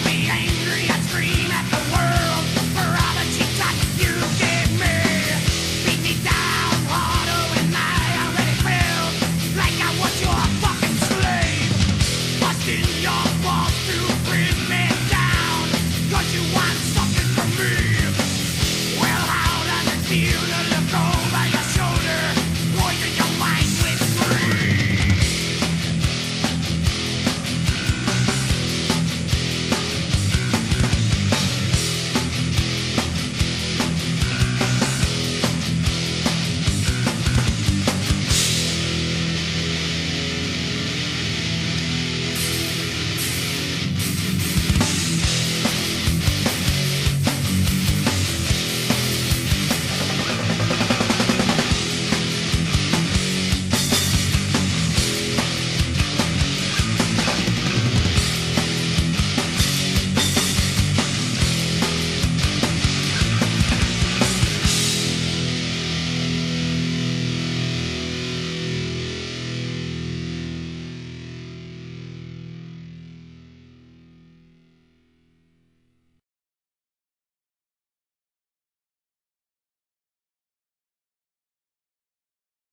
happy